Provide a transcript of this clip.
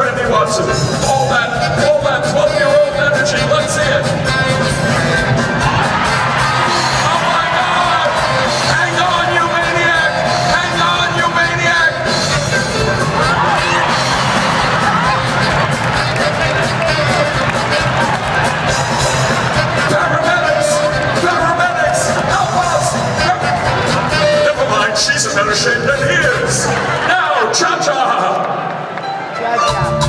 Brandy Watson. All that, all that 12-year-old energy. Let's see it. Oh my God! Hang on, you maniac! Hang on, you maniac! Paramedics! Paramedics! Help us! Never mind, she's in better shape than he is. Now, cha-cha! Gracias.